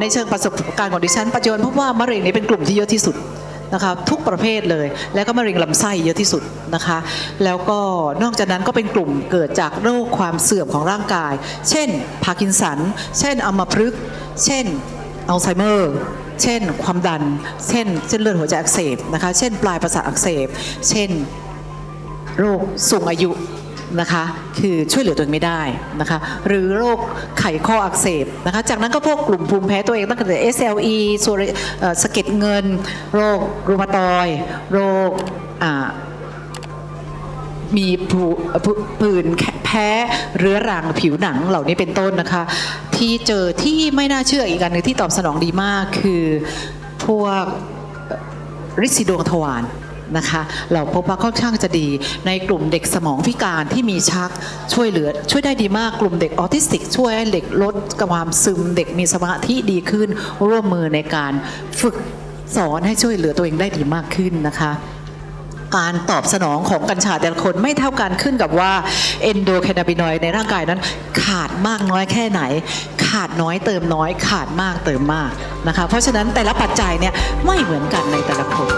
ในเชิงประสบการณ์ของดิฉันปัจจุบันพบว่ามะเร็งนี้เป็นกลุ่มที่เยอะที่สุดนะคะทุกประเภทเลยแล้วก็มะเร็งลำไส้เยอะที่สุดนะคะ แล้วก็นอกจากนั้นก็เป็นกลุ่มเกิดจากโรคความเสื่อมของร่างกาย เช่นพาร์กินสัน เช่นอัมพฤกษ์เช่นอัลไซเมอร์เช่น ความดัน เช่นเส้นเลือดหัวใจอักเสบนะคะเช่นปลายประสาทอักเสบ เช่นโรคสูงอายุ นะคะคือช่วยเหลือตัวเองไม่ได้นะคะหรือโรคไขข้ออักเสบนะคะจากนั้นก็พวกกลุ่มภูมิแพ้ตัวเองตั้งแต่ SLE ส่วนเอ่อสะเก็ดเงิน โรครูมาตอย โรคมีผื่นแพ้เรื้อรังผิวหนังเหล่านี้เป็นต้นนะคะ ที่เจอที่ไม่น่าเชื่ออีกอันหนึงที่ตอบสนองดีมากคือพวกริดสีดวงทวาร นะคะ เราพบว่าค่อนข้างจะดีในกลุ่มเด็กสมองพิการที่มีชักช่วยเหลือ ช่วยได้ดีมากกลุ่มเด็กออทิสติก ช่วยให้เด็กลดความซึมเด็กมีสมาธิดีขึ้น ร่วมมือในการฝึกสอนให้ช่วยเหลือตัวเองได้ดีมากขึ้นนะคะการตอบสนองของกัญชาแต่ละคนไม่เท่ากันขึ้นกับว่าเอนโดแคนาบินอยในร่างกายนั้น ขาดมากน้อยแค่ไหน ขาดน้อยเติมน้อยขาดมากเติมมากนะคะ เพราะฉะนั้นแต่ละปัจจัยเนี่ยไม่เหมือนกันในแต่ละคน